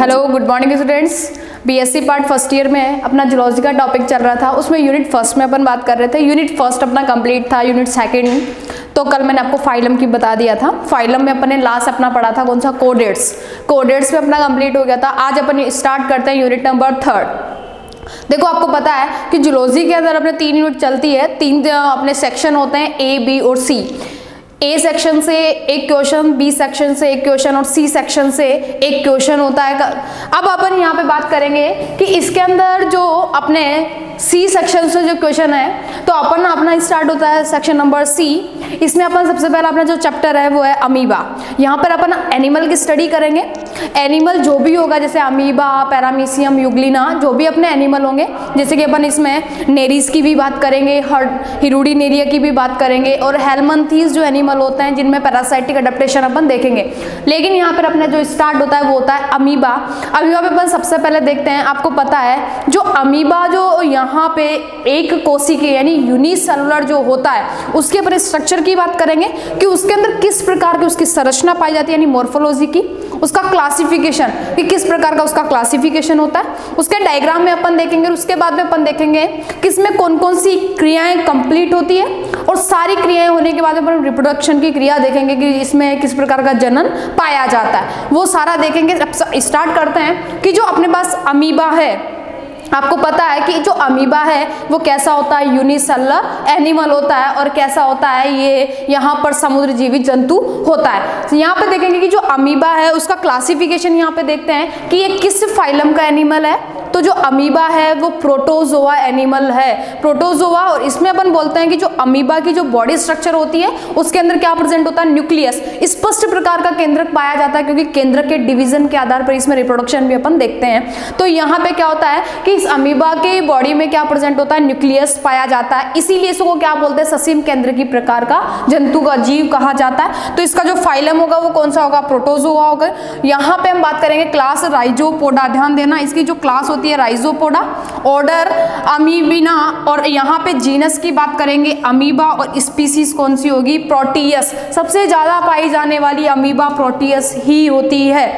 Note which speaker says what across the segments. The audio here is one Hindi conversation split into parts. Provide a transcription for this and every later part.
Speaker 1: Hello good morning students BSc part first year में अपना जुलॉजी का टॉपिक चल रहा था। उसमें यूनिट फ़र्स्ट में अपन बात कर रहे थे। यूनिट फ़र्स्ट अपना कंप्लीट था यूनिट सेकंड तो कल मैंने आपको फाइलम की बता दिया था। फाइलम में अपने लास्ट अपना पढ़ा था कौन सा? कोडेट्स कोडेट्स में अपना कंप्लीट हो गया था। आज अपन स्टार्ट करते हैं यूनिट नंबर थर्ड देखो, आपको पता है कि जुलॉजी के अंदर अपने तीन यूनिट चलती है। तीन अपने सेक्शन होते हैं ए बी और सी ए सेक्शन से एक क्वेश्चन बी सेक्शन से एक क्वेश्चन और सी सेक्शन से एक क्वेश्चन होता है। अब अपन यहाँ पे बात करेंगे कि इसके अंदर जो अपने सी सेक्शन से जो क्वेश्चन है तो अपन अपना स्टार्ट होता है सेक्शन नंबर सी इसमें अपन सबसे पहले अपना जो चैप्टर है, वो है अमीबा यहाँ पर अपन एनिमल की स्टडी करेंगे. एनिमल जो भी होगा, जैसे अमीबा पैरामीसियम युगलिना जो भी अपने एनिमल होंगे, जैसे कि अपन इसमें नेरीज की भी बात करेंगे हर हिरूडी नेरिया की भी बात करेंगे, और हेलमंथीज जो एनिमल होते हैं, जिनमें पैरासाइटिक अडेप्टेशन अपन देखेंगे. लेकिन यहाँ पर अपना जो स्टार्ट होता है, वो होता है अमीबा अमीबा पे अपन सबसे पहले देखते हैं, आपको पता है, जो अमीबा जो यहाँ यहाँ पे एक कोसी के, यानी यूनिसेलुलर जो होता है, उसके ऊपर स्ट्रक्चर की बात करेंगे कि उसके अंदर किस प्रकार की उसकी संरचना पाई जाती है, यानी मोर्फोलॉजी की, उसका क्लासिफिकेशन कि किस प्रकार का उसका क्लासिफिकेशन होता है। उसके डायग्राम में अपन देखेंगे उसके बाद में अपन देखेंगे किसमें कौन कौन सी क्रियाएँ कंप्लीट होती है और सारी क्रियाएँ होने के बाद अपन रिप्रोडक्शन की क्रिया देखेंगे कि इसमें किस प्रकार का जनन पाया जाता है। वो सारा देखेंगे। स्टार्ट करते हैं कि जो अपने पास अमीबा है आपको पता है कि जो अमीबा है, वो कैसा होता है? यूनिसेलर एनिमल होता है और कैसा होता है? ये यहाँ पर समुद्र जीवित जंतु होता है। तो यहाँ पे देखेंगे कि जो अमीबा है, उसका क्लासिफिकेशन यहाँ पे देखते हैं कि ये किस फाइलम का एनिमल है? तो जो अमीबा है, वो प्रोटोजोआ एनिमल है। प्रोटोजोआ और इसमें अपन बोलते हैं कि जो अमीबा की जो बॉडी स्ट्रक्चर होती है, उसके अंदर क्या प्रेजेंट होता है? न्यूक्लियस स्पष्ट प्रकार का केंद्रक पाया जाता है, क्योंकि केंद्र के डिवीज़न के आधार पर इसमें रिप्रोडक्शन भी अपन देखते हैं। तो यहाँ पे क्या होता है कि इस अमीबा के बॉडी में क्या प्रेजेंट होता है? न्यूक्लियस पाया जाता है। इसीलिए इसको क्या बोलते हैं? ससीम केंद्र की प्रकार का जंतु का जीव कहा जाता है। तो इसका जो फाइलम होगा, वो कौन सा होगा? प्रोटोजोआ होगा। यहाँ पे हम बात करेंगे क्लास राइजोपोडा ध्यान देना, इसकी जो क्लास होती है राइजोपोडा ऑर्डर अमीबिना और यहाँ पे जीनस की बात करेंगे अमीबा और स्पीसीज कौन सी होगी? प्रोटीयस सबसे ज़्यादा पाई जाने वाली अमीबा प्रोटीयस ही होती है।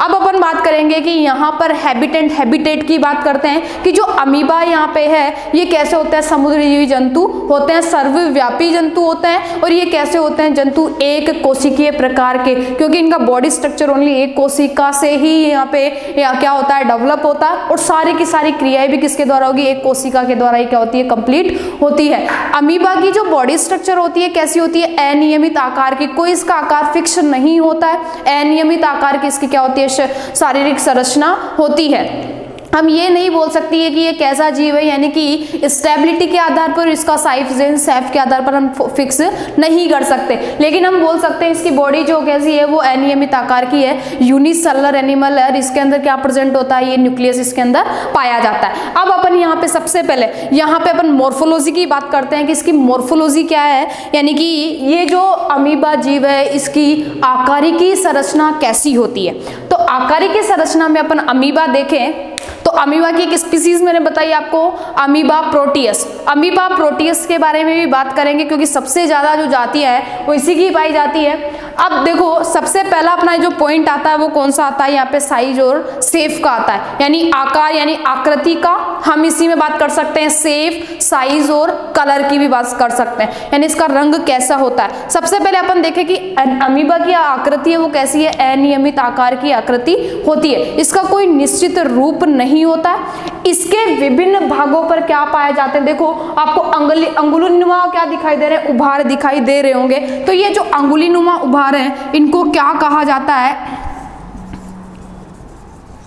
Speaker 1: अब अपन बात करेंगे कि यहाँ पर हैबिटेंट हैबिटेट की बात करते हैं कि जो अमीबा यहाँ पे है, ये कैसे होते हैं समुद्री जंतु? होते हैं सर्वव्यापी जंतु होते हैं और ये कैसे होते हैं जंतु? एक कोशिकीय प्रकार के, क्योंकि इनका बॉडी स्ट्रक्चर ओनली एक कोशिका से ही यहाँ पे, या क्या होता है डेवलप होता है और सारी की सारी क्रियाएँ भी किसके द्वारा होगी? एक कोशिका के द्वारा ही क्या होती है? कंप्लीट होती है। अमीबा की जो बॉडी स्ट्रक्चर होती है, कैसी होती है? अनियमित आकार की, कोई इसका आकार फिक्स नहीं होता है। अनियमित आकार की इसकी क्या होती है? शारीरिक संरचना होती है। हम ये नहीं बोल सकती है कि ये कैसा जीव है, यानी कि स्टेबिलिटी के आधार पर इसका साइफ सेफ़ के आधार पर हम फिक्स नहीं कर सकते। लेकिन हम बोल सकते हैं इसकी बॉडी जो कैसी है, वो अनियमित आकार की है। यूनिसेलर एनिमल है इसके अंदर क्या प्रेजेंट होता है, ये न्यूक्लियस इसके अंदर पाया जाता है। अब अपन यहाँ पे सबसे पहले, यहाँ पे अपन मोर्फोलॉजी की बात करते हैं कि इसकी मोर्फोलॉजी क्या है, यानी कि ये जो अमीबा जीव है, इसकी आकारिकी संरचना कैसी होती है। आकारिकी संरचना में अपन अमीबा देखें अमीबा की एक स्पीसीज मैंने बताई आपको? अमीबा प्रोटियस अमीबा प्रोटियस के बारे में भी बात करेंगे क्योंकि सबसे ज़्यादा जो जाती है, वो इसी की पाई जाती है। अब देखो, सबसे पहला अपना जो पॉइंट आता है, वो कौन सा आता है? यहाँ पे साइज़ और सेफ़ का आता है। यानी आकार, यानी आकृति का हम इसी में बात कर सकते हैं। सेफ़ साइज़ और कलर की भी बात कर सकते हैं। यानी इसका रंग कैसा होता है? सबसे पहले अपन देखें कि अमीबा की आकृति है, वो कैसी है? अनियमित आकार की आकृति होती है। इसका कोई निश्चित रूप नहीं होता है। इसके विभिन्न भागों पर क्या पाए जाते हैं? देखो, आपको अंगुली अंगुली नुमा क्या दिखाई दे रहे हैं? उभार दिखाई दे रहे होंगे। तो ये जो अंगुली नुमा उभार है, इनको क्या कहा जाता है?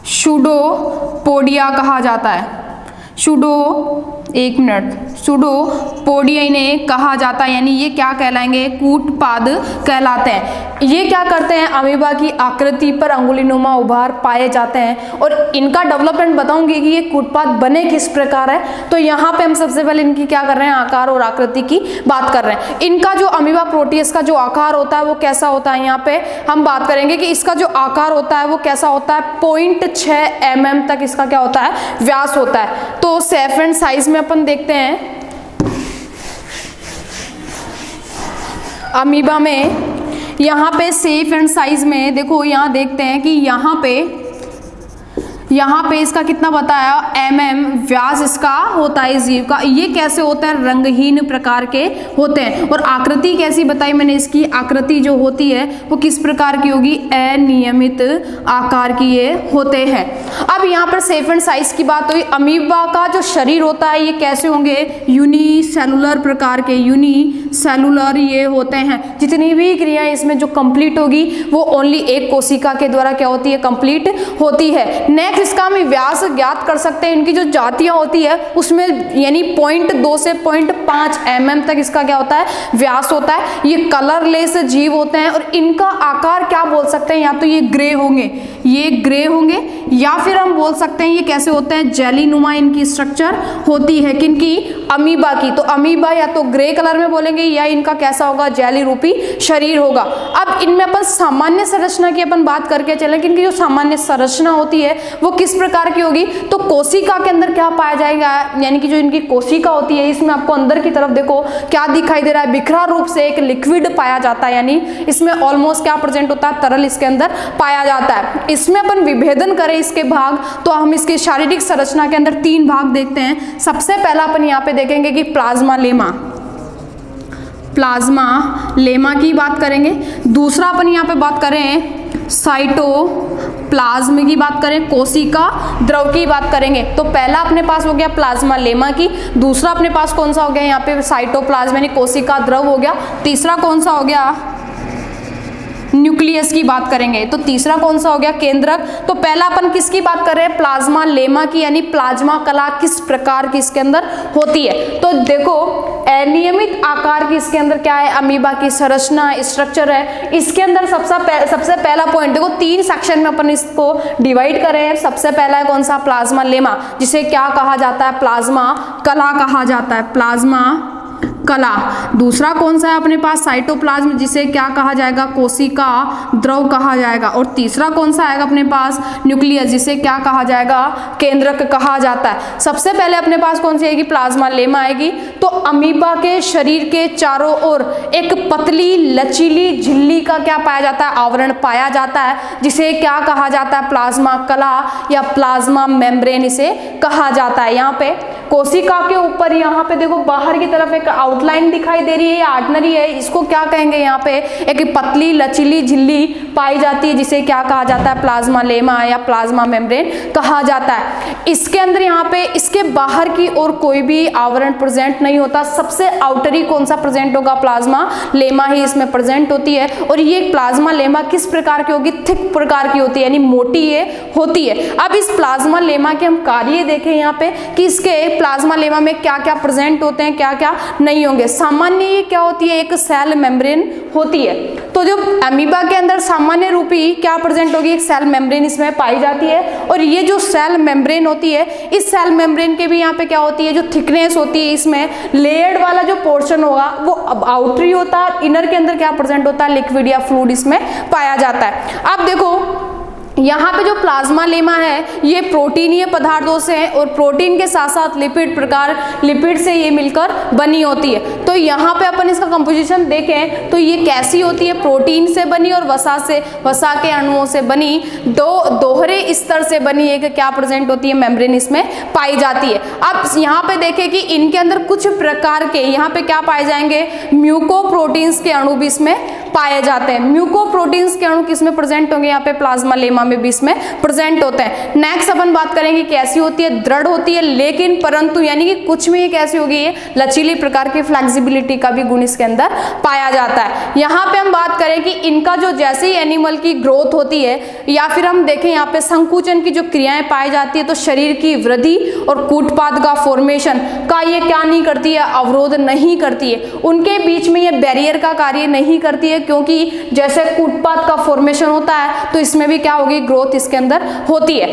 Speaker 1: शुडो पोडिया कहा जाता है। शुडो एक मिनट। सुडो पोडिया इन्हें कहा जाता है, यानी ये क्या कहलाएँगे? कूटपाद कहलाते हैं। ये क्या करते हैं? अमीबा की आकृति पर अंगुलीनुमा उभार पाए जाते हैं। और इनका डेवलपमेंट बताऊँगी कि ये कूटपाद बने किस प्रकार है। तो यहाँ पे हम सबसे पहले इनकी क्या कर रहे हैं? आकार और आकृति की बात कर रहे हैं। इनका जो अमीबा प्रोटीस का जो आकार होता है, वो कैसा होता है यहाँ पे? हम बात करेंगे कि इसका जो आकार होता है, वो कैसा होता है? पॉइंट छ एम तक इसका क्या होता है? व्यास होता है। तो सेफ़ एंड साइज़ में अपन देखते हैं। अमीबा में, यहाँ पे सेफ़ एंड साइज़ में, देखो, यहाँ देखते हैं कि यहाँ पे यहाँ पे इसका कितना बताया? एम एम व्यास इसका होता है जीव का। ये कैसे होता है? रंगहीन प्रकार के होते हैं। और आकृति कैसी बताई मैंने इसकी? आकृति जो होती है, वो किस प्रकार की होगी? अनियमित आकार की ये होते हैं। अब यहाँ पर सेफ़ एंड साइज़ की बात हुई। अमीबा का जो शरीर होता है, ये कैसे होंगे? यूनी सेलुलर प्रकार के यूनी सेलुलर ये होते हैं। जितनी भी क्रियाएँ इसमें जो कंप्लीट होगी, वो ओनली एक कोशिका के द्वारा क्या होती है? कंप्लीट होती है। नेक्स्ट इसका हम व्यास ज्ञात कर सकते हैं, इनकी जो जातियाँ होती है, उसमें यानी पॉइंट दो से पॉइंट पाँच एम तक इसका क्या होता है? व्यास होता है। ये कलरलेस जीव होते हैं और इनका आकार क्या बोल सकते हैं? या तो ये ग्रे होंगे, ये ग्रे होंगे, या फिर हम बोल सकते हैं ये कैसे होते हैं? जेली नुमा इनकी स्ट्रक्चर होती है किनकी? अमीबा की। तो अमीबा या तो ग्रे कलर में बोलेंगे या इनका कैसा होगा? जेली रूपी शरीर होगा। अब इनमें अपन सामान्य संरचना की अपन बात करके चले कि इनकी जो सामान्य संरचना होती है, वो किस प्रकार की होगी? तो कोशिका के अंदर क्या पाया जाएगा? यानी कि जो इनकी कोशिका होती है, इसमें आपको अंदर की तरफ़ देखो, क्या दिखाई दे रहा है? बिखरा रूप से एक लिक्विड पाया जाता है, यानी इसमें ऑलमोस्ट क्या प्रेजेंट होता है? तरल इसके अंदर पाया जाता है। इसमें अपन विभेदन करें इसके भाग तो हम इसके शारीरिक संरचना के अंदर तीन भाग देखते हैं। सबसे पहला अपन यहाँ पे देखेंगे कि प्लाज्मा लेमा। प्लाज्मा लेमा की बात करेंगे। दूसरा अपन यहाँ पे बात करें साइटो प्लाज्म की बात करें, कोशिका, द्रव की बात करेंगे तो पहला अपने पास हो गया प्लाज्मा लेमा की, दूसरा अपने पास कौन सा हो गया यहाँ पे साइटोप्लाज्म यानी कोशिका, द्रव हो गया, तीसरा कौन सा हो गया? न्यूक्लियस की बात करेंगे। तो तीसरा कौन सा हो गया? केंद्रक। तो पहला अपन किसकी बात कर रहे हैं? प्लाज्मा लेमा की यानी प्लाज्मा कला किस प्रकार की इसके अंदर होती है? तो देखो अनियमित आकार की इसके अंदर क्या है? अमीबा की संरचना स्ट्रक्चर है। इसके अंदर सबसे पह, सबसे पहला पॉइंट देखो तीन सेक्शन में अपन इसको डिवाइड करें हैं। सबसे पहला है कौन सा? प्लाज्मा लेमा जिसे क्या कहा जाता है? प्लाज्मा कला कहा जाता है। प्लाज्मा कला। दूसरा कौन सा है अपने पास? साइटोप्लाज्म, जिसे क्या कहा जाएगा? कोशिका द्रव कहा जाएगा। और तीसरा कौन सा आएगा अपने पास? न्यूक्लियस, जिसे क्या कहा जाएगा? केंद्रक कहा जाता है। सबसे पहले अपने पास कौन सी आएगी? प्लाज्मा लेमा आएगी। तो अमीबा के शरीर के चारों ओर एक पतली, लचीली, झिल्ली का क्या पाया जाता है? आवरण पाया जाता है, जिसे क्या कहा जाता है? प्लाज्मा कला या प्लाज्मा मेम्ब्रेन इसे कहा जाता है। यहाँ पे कोशिका के ऊपर, यहाँ पे देखो, बाहर की तरफ़ एक आउटलाइन दिखाई दे रही है आर्डनरी है। इसको क्या कहेंगे यहाँ पे? एक पतली, लचीली झिल्ली पाई जाती है, जिसे क्या कहा जाता है? प्लाज्मा लेमा या प्लाज्मा मेम्ब्रेन कहा जाता है। इसके अंदर यहाँ पे, इसके बाहर की ओर कोई भी आवरण प्रेजेंट नहीं होता। सबसे आउटरी कौन सा प्रेजेंट होगा? प्लाज्मा लेमा ही इसमें प्रेजेंट होती है। और ये प्लाज्मा लेमा किस प्रकार की होगी? थिक प्रकार की होती है, यानी मोटी ये होती है। अब इस प्लाज्मा लेमा के हम कार्य देखें यहाँ पे, कि इसके प्लाज्मा लेमा में क्या क्या प्रेजेंट होते हैं क्या क्या नहीं होंगे। सामान्य ये क्या होती है? एक सेल मेम्ब्रेन होती है। तो जो अमीबा के अंदर सामान्य रूपी क्या प्रेजेंट होगी? एक सेल मेम्ब्रेन इसमें पाई जाती है। और ये जो सेल मेम्ब्रेन होती है, इस सेल मेम्ब्रेन के भी यहाँ पे क्या होती है? जो थिकनेस होती है इसमें लेयर्ड वाला जो पोर्शन होगा, वो आउटरी होता है। इनर के अंदर क्या प्रेजेंट होता है? लिक्विड या फ्लूड इसमें पाया जाता है। अब देखो यहाँ पे जो प्लाज्मा लेमा है, ये प्रोटीनीय पदार्थों से है और प्रोटीन के साथ साथ लिपिड प्रकार लिपिड से ये मिलकर बनी होती है। तो यहाँ पे अपन इसका कंपोजिशन देखें तो ये कैसी होती है? प्रोटीन से बनी और वसा से, वसा के अणुओं से बनी। दो, दोहरे स्तर से बनी एक क्या प्रेजेंट होती है? मेम्ब्रेन इसमें पाई जाती है। अब यहाँ पे देखें कि इनके अंदर कुछ प्रकार के यहाँ पे क्या पाए जाएँगे? म्यूकोप्रोटीन्स के अणु भी इसमें पाए जाते हैं। म्यूकोप्रोटीन्स के अणु किसमें प्रेजेंट होंगे? यहाँ पे प्लाज्मा लेमा में भी इसमें प्रेजेंट होते हैं। नेक्स्ट अपन बात करेंगे कैसी होती है, दृढ़ होती है, लेकिन परंतु यानी कि कुछ में ये कैसी होगी, ये लचीली प्रकार की फ्लेक्सिबिलिटी का भी गुण इसके अंदर पाया जाता है। यहाँ पे हम बात करें कि इनका जो जैसे ही एनिमल की ग्रोथ होती है, या फिर हम देखें यहाँ पे संकुचन की जो क्रियाएँ पाई जाती है तो शरीर की वृद्धि और कूटपाद का फॉर्मेशन का ये क्या नहीं करती है? अवरोध नहीं करती है। उनके बीच में ये बैरियर का कार्य नहीं करती है क्योंकि जैसे कूटपाद का फॉर्मेशन होता है तो इसमें भी क्या होगी? ग्रोथ इसके अंदर होती है।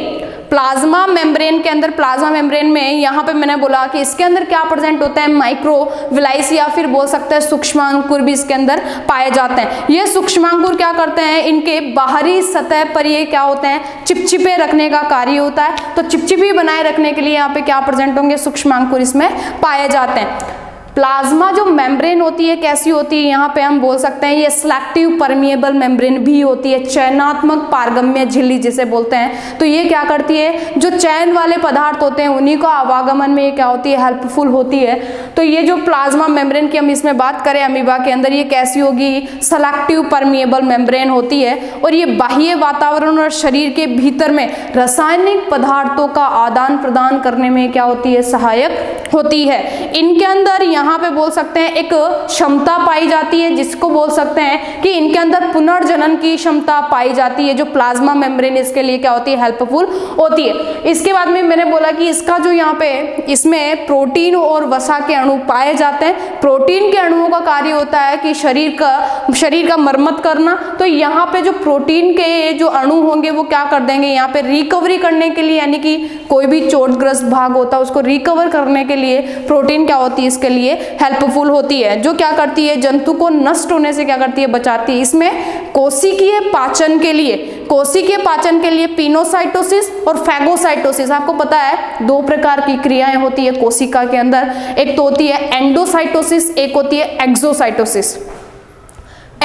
Speaker 1: प्लाज्मा मेम्ब्रेन के अंदर प्लाज्मा मेम्ब्रेन में यहाँ पे मैंने बोला कि इसके अंदर क्या प्रेजेंट होता है? माइक्रो विलाइस या फिर बोल सकते हैं सूक्ष्मांकुर भी इसके अंदर पाए जाते हैं। ये सूक्ष्मांकुर क्या करते हैं? इनके बाहरी सतह पर ये क्या होते हैं? चिपचिपे रखने का कार्य होता है। तो चिपचिपी बनाए रखने के लिए यहाँ पे क्या प्रेजेंट होंगे? सूक्ष्मांकुर इसमें पाए जाते हैं। प्लाज्मा जो मेम्ब्रेन होती है, कैसी होती है, यहाँ पे हम बोल सकते हैं, ये सिलेक्टिव परमिएबल मेम्ब्रेन भी होती है, चयनात्मक पारगम्य झिल्ली जिसे बोलते हैं। तो ये क्या करती है, जो चयन वाले पदार्थ होते हैं, उन्हीं को आवागमन में ये क्या होती है हेल्पफुल होती है। तो ये जो प्लाज्मा मेम्ब्रेन की हम इसमें बात करें अमीबा के अंदर ये कैसी होगी सलेक्टिव परमिएबल मेम्ब्रेन होती है, और ये बाह्य वातावरण और शरीर के भीतर में रासायनिक पदार्थों का आदान प्रदान करने में क्या होती है, सहायक होती है। इनके अंदर यहाँ पे बोल सकते हैं एक क्षमता पाई जाती है, जिसको बोल सकते हैं कि इनके अंदर पुनर्जनन की क्षमता पाई जाती है, जो प्लाज्मा मेम्ब्रेन इसके लिए क्या होती है, हेल्पफुल होती है। इसके बाद में मैंने बोला कि इसका जो यहाँ पे, इसमें प्रोटीन और वसा के अणु पाए जाते हैं। प्रोटीन के अणुओं का कार्य होता है कि शरीर का शरीर का मरम्मत करना। तो यहाँ पे जो प्रोटीन के जो अणु होंगे, वो क्या कर देंगे, यहाँ पे रिकवरी करने के लिए, यानी कि कोई भी चोटग्रस्त भाग होता है, उसको रिकवर करने के लिए प्रोटीन क्या होती है, इसके लिए हेल्पफुल होती है। जो क्या करती है, जंतु को नष्ट होने से क्या करती है, बचाती है। इसमें कोशिकीय पाचन के लिए, कोशिकीय पाचन के लिए पिनोसाइटोसिस और फैगोसाइटोसिस। आपको पता है, दो प्रकार की क्रियाएँ होती है कोशिका के अंदर। एक तो होती है एंडोसाइटोसिस, एक होती है एक्सोसाइटोसिस।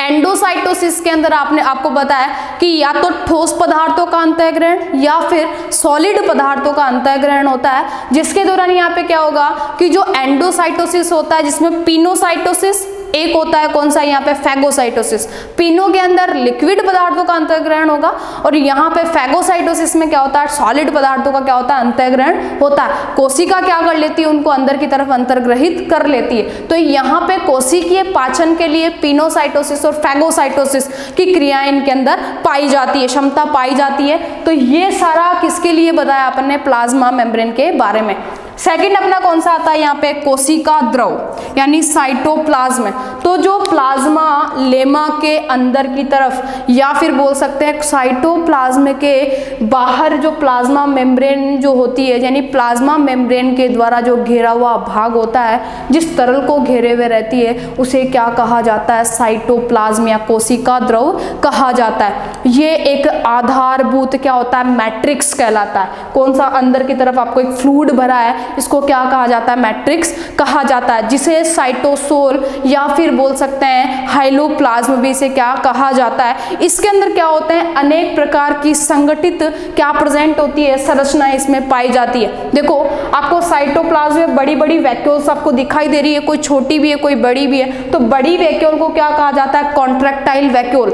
Speaker 1: एंडोसाइटोसिस के अंदर आपने, आपको बताया कि या तो ठोस पदार्थों का अंतःग्रहण या फिर सॉलिड पदार्थों का अंतःग्रहण होता है, जिसके दौरान यहाँ पे क्या होगा कि जो एंडोसाइटोसिस होता है, जिसमें पिनोसाइटोसिस एक होता है कौन सा? यहाँ पे फैगोसाइटोसिस पिनो के अंदर लिक्विड पदार्थों का अंतर्ग्रहण होगा और यहाँ पे फैगोसाइटोसिस में क्या होता है? सॉलिड पदार्थों का क्या होता है? अंतर्ग्रहण होता है। कोशिका क्या कर लेती है? उनको अंदर की तरफ़ अंतर्ग्रहित कर लेती है। तो यहाँ पे कोशिकीय पाचन के लिए पिनोसाइटोसिस और फैगोसाइटोसिस की क्रियाएँ इनके अंदर पाई जाती है, क्षमता पाई जाती है। तो ये सारा किसके लिए बताया अपन ने प्लाज्मा मेम्ब्रेन के बारे में। सेकंड अपना कौन सा आता है यहाँ पे? कोशिका द्रव, यानी साइटोप्लाज्म तो जो प्लाज्मा लेमा के अंदर की तरफ़, या फिर बोल सकते हैं साइटोप्लाज्म के बाहर जो प्लाज्मा मेम्ब्रेन जो होती है, यानी प्लाज्मा मेम्ब्रेन के द्वारा जो घेरा हुआ भाग होता है, जिस तरल को घेरे हुए रहती है, उसे क्या कहा जाता है? साइटोप्लाज्म या कोशिका द्रव कहा जाता है। ये एक आधारभूत क्या होता है? मैट्रिक्स कहलाता है। कौन सा अंदर की तरफ़ आपको एक फ्लूड भरा है इसको क्या कहा जाता है? मैट्रिक्स कहा जाता है, जिसे साइटोसोल या फिर बोल सकते हैं हाइलोप्लाज्म भी से क्या कहा जाता है। इसके अंदर क्या होते हैं? अनेक प्रकार की संगठित क्या प्रेजेंट होती है? संरचना इसमें पाई जाती है। देखो, आपको साइटोप्लाज्म में बड़ी बड़ी वैक्यूल्स आपको दिखाई दे रही है, कोई छोटी भी है, कोई बड़ी भी है तो बड़ी वैक्यूल को क्या कहा जाता है? कॉन्ट्रेक्टाइल वैक्यूल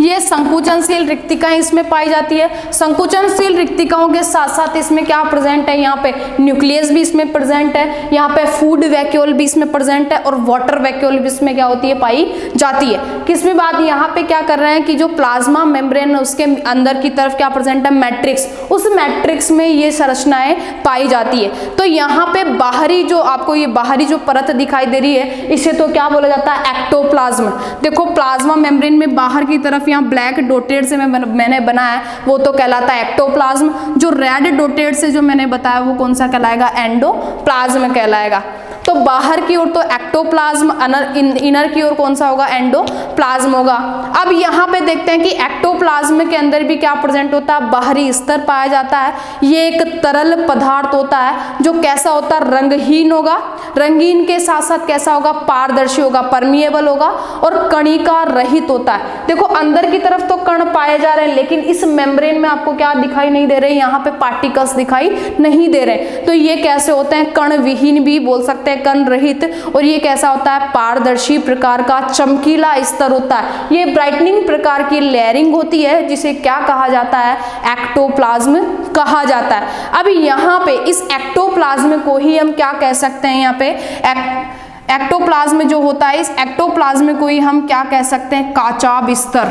Speaker 1: ये संकुचनशील रिक्तिकाएँ इसमें पाई जाती है। संकुचनशील रिक्तिकाओं के साथ साथ इसमें क्या प्रेजेंट है? यहाँ पे न्यूक्लियस भी इसमें प्रेजेंट है, यहाँ पे फ़ूड वैक्यूल भी इसमें प्रेजेंट है और वाटर वैक्यूल भी इसमें क्या होती है? पाई जाती है। किसमें बात? यहाँ पे क्या कर रहे हैं कि जो प्लाज्मा मेम्ब्रेन उसके अंदर की तरफ़ क्या प्रेजेंट है? मैट्रिक्स उस मैट्रिक्स में ये संरचनाएँ पाई जाती है। तो यहाँ पे बाहरी जो आपको ये बाहरी जो परत दिखाई दे रही है, इसे तो क्या बोला जाता है? एक्टोप्लाज्म देखो प्लाज्मा मेम्ब्रेन में बाहर की तरफ़ यहाँ ब्लैक डोटेड से मैं मैंने बनाया है, वो तो कहलाता है एक्टोप्लाज्म जो रेड डोटेड से जो मैंने बताया, वो कौन सा कहलाएगा? एंडोप्लाज्म कहलाएगा। तो बाहर की ओर तो एक्टोप्लाज्म इन, इनर की ओर कौन सा होगा? एंडोप्लाज्म होगा। अब यहाँ पे देखते हैं कि एक्टोप्लाज्म के अंदर भी क्या प्रेजेंट होता है? बाहरी स्तर पाया जाता है। ये एक तरल पदार्थ होता है जो कैसा होता है? रंगहीन होगा। रंगीन के साथ साथ कैसा होगा? पारदर्शी होगा परमिएबल होगा और कणिका रहित होता है। देखो अंदर की तरफ़ तो कण पाए जा रहे हैं लेकिन इस मेम्ब्रेन में आपको क्या दिखाई नहीं दे रहे? यहाँ पे पार्टिकल्स दिखाई नहीं दे रहे। तो ये कैसे होते हैं? कण विहीन भी बोल सकते हैं। कण रहित और ये कैसा होता है? पारदर्शी प्रकार का चमकीला स्तर होता है। ये ब्राइटनिंग प्रकार की लेयरिंग होती है जिसे क्या कहा जाता है? एक्टोप्लाज्म कहा जाता है। अब यहाँ पे इस एक्टोप्लाज्म को ही हम क्या कह सकते हैं यहाँ पे? एक, एक्टोप्लाज्म जो होता है इस एक्टोप्लाज्म को ही हम क्या कह सकते हैं? काचाब स्तर।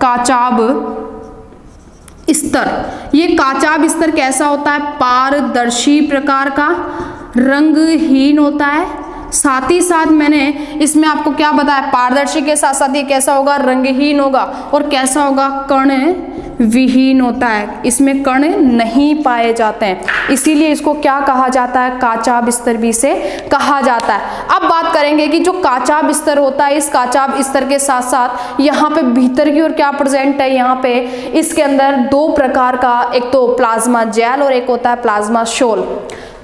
Speaker 1: काचाब स्तर। ये काचाब स्तर कैसा होता है? पारदर्शी प्रकार का रंगहीन होता है। साथ ही साथ मैंने इसमें आपको क्या बताया, पारदर्शी के साथ साथ ये कैसा होगा, रंगहीन होगा और कैसा होगा, कण विहीन होता है। इसमें कण नहीं पाए जाते हैं। इसीलिए इसको क्या कहा जाता है? काचा बिस्तर भी से कहा जाता है। अब बात करेंगे कि जो काचा बिस्तर होता है, इस काचा बिस्तर के साथ साथ यहाँ पे भीतर की ओर क्या प्रेजेंट है? यहाँ पे इसके अंदर दो प्रकार का, एक तो प्लाज्मा जेल और एक होता है प्लाज्मा शोल।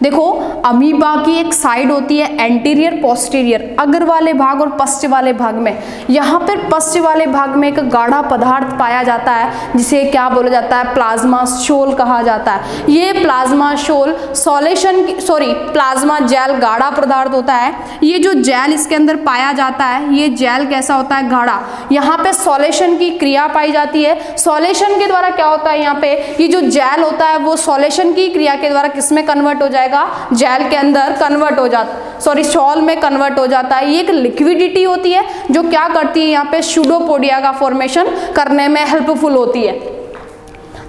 Speaker 1: देखो, अमीबा की एक साइड होती है एंटीरियर पोस्टीरियर अगर वाले भाग और पश्च वाले भाग में। यहाँ पर पश्च वाले भाग में एक गाढ़ा पदार्थ पाया जाता है, जिसे क्या बोला जाता है? प्लाज्मा शोल कहा जाता है। ये plasma sol solution sorry plasma gel गाढ़ा पदार्थ होता है। ये जो जेल इसके अंदर पाया जाता है, ये जेल कैसा होता है? गाढ़ा। यहाँ पे सोलेशन की क्रिया पाई जाती है। सोलेशन के द्वारा क्या होता है यहाँ पे? ये जो जेल होता है, वो सोलेशन की क्रिया के द्वारा किसमें कन्वर्ट हो जाएगा? जेल के अंदर कन्वर्ट हो जाता सॉरी शॉल में कन्वर्ट हो जाता है। ये एक लिक्विडिटी होती है, जो क्या करती है यहाँ पे शुडोपोडिया का फॉर्मेशन करने में हेल्पफुल होती है।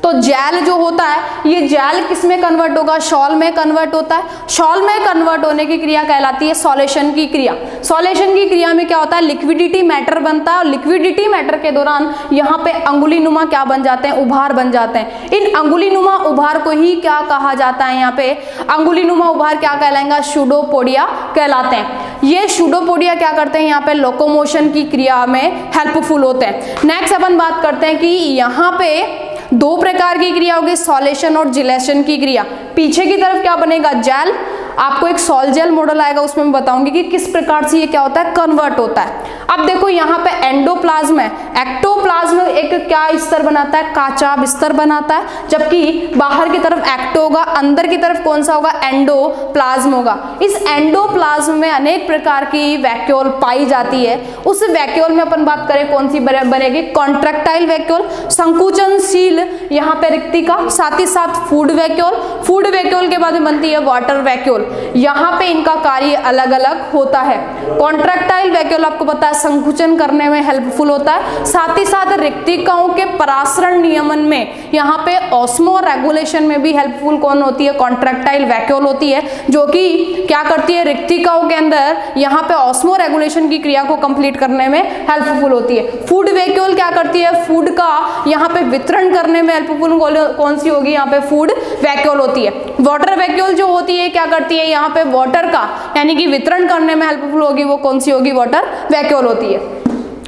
Speaker 1: तो जेल जो होता है, ये जेल किसमें कन्वर्ट होगा? शॉल में कन्वर्ट होता है। शॉल में कन्वर्ट होने की क्रिया कहलाती है सॉलेशन की क्रिया। सॉलेशन की क्रिया में क्या होता है? लिक्विडिटी मैटर बनता है। और लिक्विडिटी मैटर के दौरान यहाँ पे अंगुली नुमा क्या बन जाते हैं? उभार बन जाते हैं। इन अंगुली नुमा उभार को ही क्या कहा जाता है यहाँ पे? अंगुली नुमा उभार क्या कहलाएँगा? शुडोपोडिया कहलाते हैं। ये शुडोपोडिया क्या करते हैं? यहाँ पे लोकोमोशन की क्रिया में हेल्पफुल होते हैं। नेक्स्ट अपन बात करते हैं कि यहाँ पे दो प्रकार की क्रिया होगी सॉलेशन और जिलेशन की क्रिया। पीछे की तरफ़ क्या बनेगा? जेल। आपको एक सॉल जेल मॉडल आएगा, उसमें मैं बताऊँगी कि किस प्रकार से ये क्या होता है कन्वर्ट होता है। अब देखो, यहाँ पे एंडोप्लाज्म है। एक्टोप्लाज्म एक क्या स्तर बनाता है? काचा बिस्तर बनाता है, जबकि बाहर की तरफ़ एक्टो होगा, अंदर की तरफ़ कौन सा होगा? एंडोप्लाज्म होगा। इस एंडोप्लाज्म में अनेक प्रकार की वैक्यूल पाई जाती है। उस वैक्यूल में अपन बात करें, कौन सी बनेगी? कॉन्ट्रेक्टाइल वैक्यूल संकुचनशील यहाँ पे रिक्तिका साथ ही साथ फ़ूड वैक्यूल फ़ूड वैक्यूल के बाद बनती है वाटर वैक्यूल यहाँ पे इनका कार्य अलग अलग होता है। कॉन्ट्रेक्टाइल वैक्यूल आपको पता है, संकुचन करने में हेल्पफुल होता है। साथ ही साथ रिक्तिकाओं के परासरण नियमन में, यहाँ पे ऑस्मो रेगुलेशन में भी हेल्पफुल कौन होती है? कॉन्ट्रेक्टाइल वैक्यूल होती है, जो कि क्या करती है? रिक्तिकाओं के अंदर यहाँ पे ऑस्मो रेगुलेशन की क्रिया को कंप्लीट करने में हेल्पफुल होती है। फ़ूड वैक्यूल क्या करती है? फ़ूड का यहाँ पे वितरण करने में हेल्पफुल कौन सी होगी? यहाँ पे फ़ूड वैक्यूल होती है। वाटर वैक्यूल जो होती है, क्या करती है यहाँ पे वाटर का, यानी कि वितरण करने में हेल्पफुल होगी वो कौन सी होगी? वाटर वैक्यूल होती है।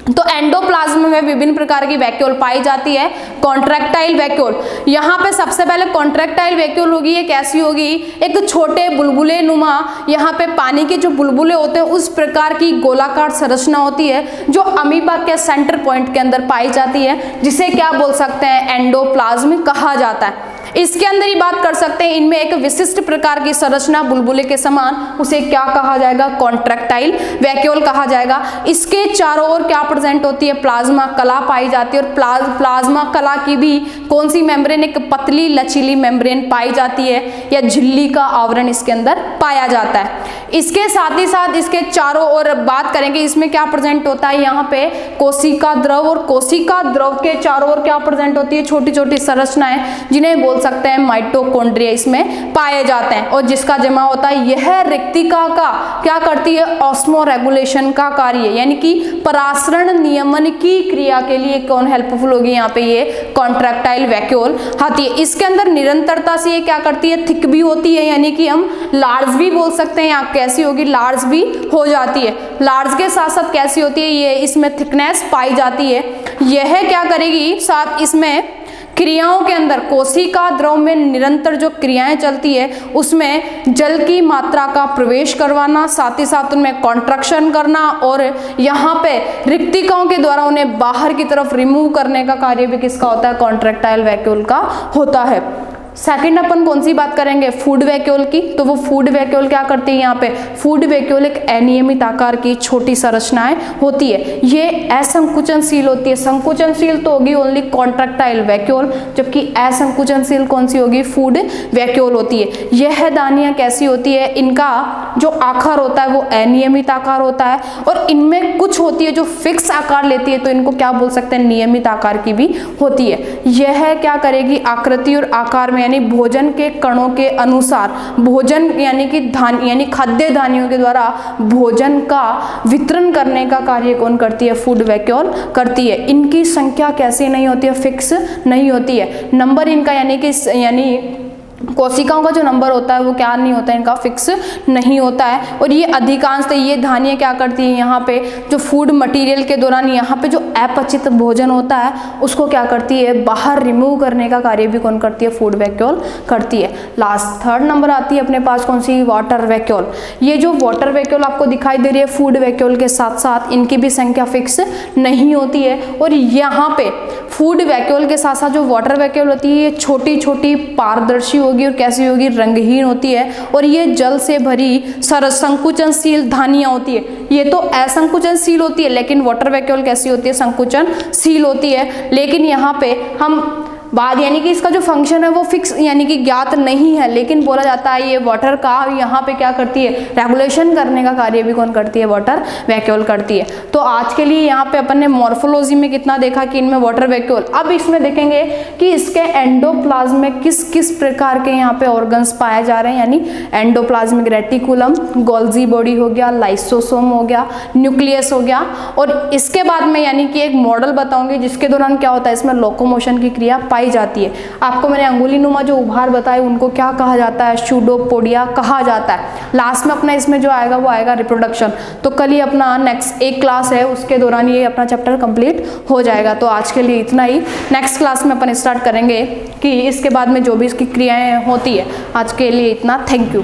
Speaker 1: तो एंडोप्लाज्म में विभिन्न प्रकार की वैक्यूल पाई जाती है। कॉन्ट्रेक्टाइल वैक्यूल यहाँ पे सबसे पहले कॉन्ट्रेक्टाइल वैक्यूल होगी, ये कैसी होगी? एक छोटे बुलबुले नुमा, यहाँ पे पानी के जो बुलबुले होते हैं, उस प्रकार की गोलाकार संरचना होती है, जो अमीबा के सेंटर पॉइंट के अंदर पाई जाती है, जिसे क्या बोल सकते हैं? एंडोप्लाज्म कहा जाता है। इसके अंदर ही बात कर सकते हैं। इनमें एक विशिष्ट प्रकार की संरचना, बुलबुले के समान, उसे क्या कहा जाएगा? कॉन्ट्रेक्टाइल, वैक्यूल कहा जाएगा। इसके चारों ओर क्या प्रेजेंट होती है? प्लाज्मा कला पाई जाती है और प्लाज प्लाज्मा कला की भी कौन सी मेम्ब्रेन एक पतली लचीली मेम्ब्रेन पाई जाती है या झिल्ली का आवरण इसके अंदर पाया जाता है। इसके साथ ही साथ इसके चारों ओर बात करेंगे। इसमें क्या प्रेजेंट होता है? यहाँ पे कोशिका द्रव और कोशिका द्रव के चारों ओर क्या प्रेजेंट होती है? छोटी छोटी संरचनाएँ, जिन्हें बोल सकते हैं माइटोकॉन्ड्रिया इसमें पाए जाते हैं। और जिसका जमा होता है, यह रिक्तिका का क्या करती है? ऑस्मो रेगुलेशन का कार्य, यानी कि परासरण नियमन की क्रिया के लिए कौन हेल्पफुल होगी? यहाँ पे ये कॉन्ट्रेक्टाइल वैक्यूल आती है। इसके अंदर निरंतरता से ये क्या करती है? थिक भी होती है, यानी कि हम लार्ज भी बोल सकते हैं। यहाँ कैसी होगी? लार्ज भी हो जाती है। लार्ज के साथ साथ कैसी होती है? ये इसमें थिकनेस पाई जाती है। यह क्या करेगी? साथ इसमें क्रियाओं के अंदर, कोशिका द्रव में निरंतर जो क्रियाएँ चलती है, उसमें जल की मात्रा का प्रवेश करवाना, साथ ही साथ उनमें कॉन्ट्रक्शन करना और यहाँ पे रिक्तिकाओं के द्वारा उन्हें बाहर की तरफ़ रिमूव करने का कार्य भी किसका होता है? कॉन्ट्रेक्टाइल वैक्यूल का होता है। सेकंड अपन कौन सी बात करेंगे? फ़ूड वैक्यूल की। तो वो फ़ूड वैक्यूल क्या करती है यहाँ पे? फ़ूड वैक्यूल एक अनियमित आकार की छोटी संरचनाएँ होती है। ये असंकुचनशील होती है। संकुचनशील तो होगी ओनली कॉन्ट्रेक्टाइल वैक्यूल जबकि असंकुचनशील कौन सी होगी? फ़ूड वैक्यूल होती है। यह दानियाँ कैसी होती है? इनका जो आकार होता है, वो अनियमित आकार होता है। और इनमें कुछ होती है जो फिक्स आकार लेती है तो इनको क्या बोल सकते हैं? नियमित आकार की भी होती है। यह क्या करेगी? आकृति और आकार में यानी भोजन के कणों के अनुसार, भोजन यानी कि धान, यानी खाद्य धान्यों के द्वारा भोजन का वितरण करने का कार्य कौन करती है? फ़ूड वैक्यूल करती है। इनकी संख्या कैसे नहीं होती है? फिक्स नहीं होती है। नंबर इनका यानी कि यानी कोशिकाओं का जो नंबर होता है वो क्या नहीं होता है इनका फिक्स नहीं होता है। और ये अधिकांश ये धानियाँ क्या करती हैं, यहाँ पे जो फ़ूड मटेरियल के दौरान यहाँ पे जो अपचित भोजन होता है, उसको क्या करती है, बाहर रिमूव करने का कार्य भी कौन करती है फ़ूड वैक्यूल करती है। लास्ट थर्ड नंबर आती है अपने पास कौन सी? वाटर वैक्यूल ये जो वाटर वैक्यूल आपको दिखाई दे रही है फ़ूड वैक्यूल के साथ साथ इनकी भी संख्या फिक्स नहीं होती है। और यहाँ पे फ़ूड वैक्यूल के साथ साथ जो वाटर वैक्यूल होती है, ये छोटी छोटी पारदर्शी होगी और कैसी होगी? रंगहीन होती है और ये जल से भरी संकुचनशील धानियाँ होती है। ये तो असंकुचनशील होती है, लेकिन वाटर वैक्यूल कैसी होती है? संकुचनशील होती है। लेकिन यहाँ पे हम बाद यानी कि इसका जो फ़ंक्शन है वो फिक्स यानी कि ज्ञात नहीं है, लेकिन बोला जाता है ये वाटर का यहाँ पे क्या करती है? रेगुलेशन करने का कार्य भी कौन करती है? वाटर वैक्यूल करती है। तो आज के लिए यहाँ पे अपन ने मॉर्फोलॉजी में कितना देखा कि इनमें वाटर वैक्यूल अब इसमें देखेंगे कि इसके एंडोप्लाज्म किस किस प्रकार के यहाँ पे ऑर्गन्स पाए जा रहे हैं। यानी एंडोप्लाज्मिक रेटिकुलम गोल्जी बॉडी हो गया लाइसोसोम हो गया न्यूक्लियस हो गया। और इसके बाद में यानी कि एक मॉडल बताऊँगी जिसके दौरान क्या होता है? इसमें लोकोमोशन की क्रिया पाई पाई जाती है। आपको मैंने अंगुली नुमा जो उभार बताए, उनको क्या कहा जाता है? शूडोपोडिया कहा जाता है। लास्ट में अपना इसमें जो आएगा, वो आएगा रिप्रोडक्शन तो कल ही अपना नेक्स्ट एक क्लास है, उसके दौरान ये अपना चैप्टर कंप्लीट हो जाएगा। तो आज के लिए इतना ही। नेक्स्ट क्लास में अपन स्टार्ट करेंगे कि इसके बाद में जो भी इसकी क्रियाएँ होती है, आज के लिए इतना। Thank you